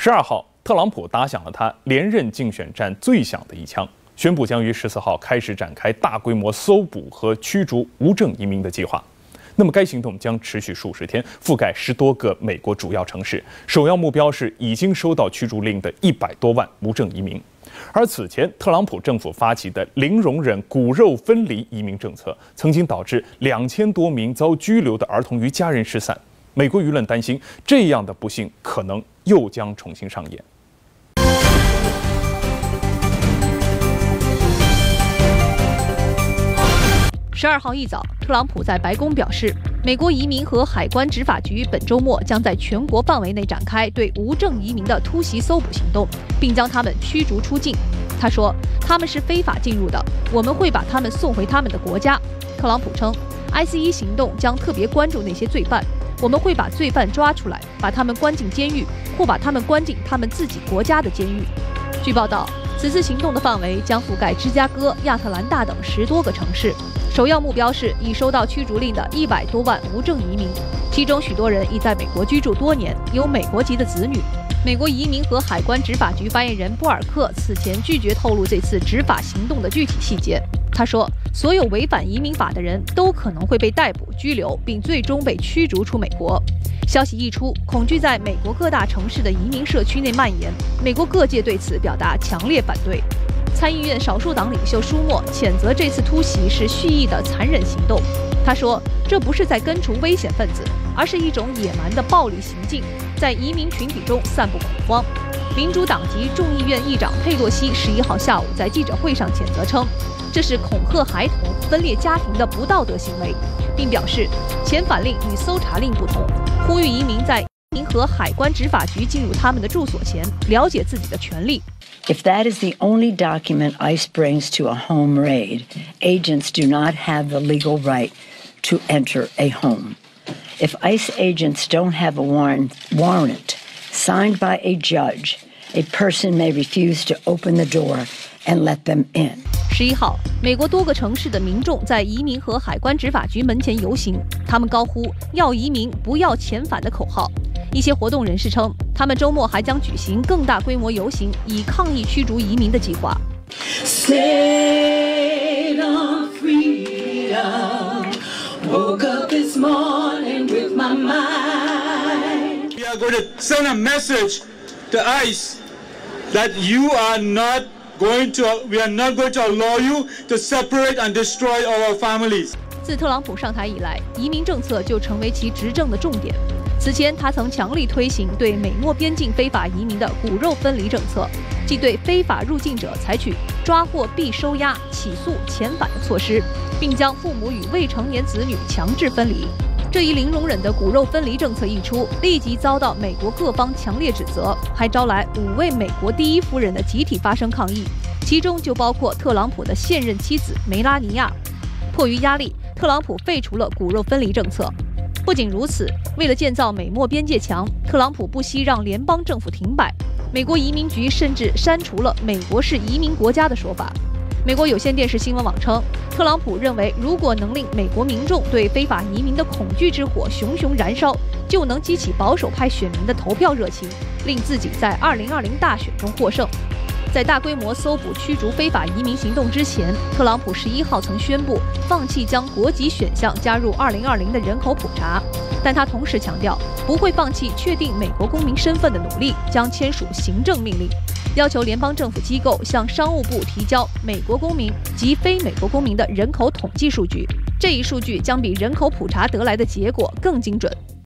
十二号，特朗普打响了他连任竞选战最响的一枪，宣布将于十四号开始展开大规模搜捕和驱逐无证移民的计划。那么，该行动将持续数十天，覆盖十多个美国主要城市，首要目标是已经收到驱逐令的一百多万无证移民。而此前，特朗普政府发起的零容忍骨肉分离移民政策，曾经导致两千多名遭拘留的儿童与家人失散。美国舆论担心，这样的不幸可能又将重新上演。十二号一早，特朗普在白宫表示，美国移民和海关执法局本周末将在全国范围内展开对无证移民的突袭搜捕行动，并将他们驱逐出境。他说，他们是非法进入的，我们会把他们送回他们的国家。特朗普称，ICE 行动将特别关注那些罪犯，我们会把罪犯抓出来，把他们关进监狱，或把他们关进他们自己国家的监狱。据报道，此次行动的范围将覆盖芝加哥、亚特兰大等十多个城市。首要目标是已收到驱逐令的一百多万无证移民，其中许多人已在美国居住多年，有美国籍的子女。美国移民和海关执法局发言人布尔克此前拒绝透露这次执法行动的具体细节。他说：“所有违反移民法的人都可能会被逮捕、拘留，并最终被驱逐出美国。”消息一出，恐惧在美国各大城市的移民社区内蔓延，美国各界对此表达强烈反对。参议院少数党领袖舒默谴责这次突袭是蓄意的残忍行动。他说：“这不是在根除危险分子，而是一种野蛮的暴力行径，在移民群体中散布恐慌。”民主党籍众议院议长佩洛西十一号下午在记者会上谴责称：“这是恐吓孩童、分裂家庭的不道德行为，并表示遣返令与搜查令不同，呼吁移民在移民和海关执法局进入他们的住所前了解自己的权利。” If that is the only document ICE brings to a home raid, agents do not have the legal right to enter a home. If ICE agents don't have a warrant, warrant signed by a judge, a person may refuse to open the door and let them in. 十一号，美国多个城市的民众在移民和海关执法局门前游行，他们高呼“要移民，不要遣返”的口号。一些活动人士称，他们周末还将举行更大规模游行，以抗议驱逐移民的计划。Woke up this morning with my mind. Going to send a message to ICE that you are not going to, we are not going to allow you to separate and destroy our families. 自特朗普上台以来，移民政策就成为其执政的重点。此前，他曾强力推行对美墨边境非法移民的骨肉分离政策，即对非法入境者采取抓获必收押、起诉遣返的措施，并将父母与未成年子女强制分离。这一零容忍的骨肉分离政策一出，立即遭到美国各方强烈指责，还招来五位美国第一夫人的集体发声抗议，其中就包括特朗普的现任妻子梅拉尼亚。迫于压力，特朗普废除了骨肉分离政策。不仅如此，为了建造美墨边界墙，特朗普不惜让联邦政府停摆。美国移民局甚至删除了“美国是移民国家”的说法。美国有线电视新闻网称，特朗普认为，如果能令美国民众对非法移民的恐惧之火熊熊燃烧，就能激起保守派选民的投票热情，令自己在2020大选中获胜。在大规模搜捕、驱逐非法移民行动之前，特朗普十一号曾宣布放弃将国籍选项加入2020的人口普查，但他同时强调不会放弃确定美国公民身份的努力，将签署行政命令，要求联邦政府机构向商务部提交美国公民及非美国公民的人口统计数据。这一数据将比人口普查得来的结果更精准。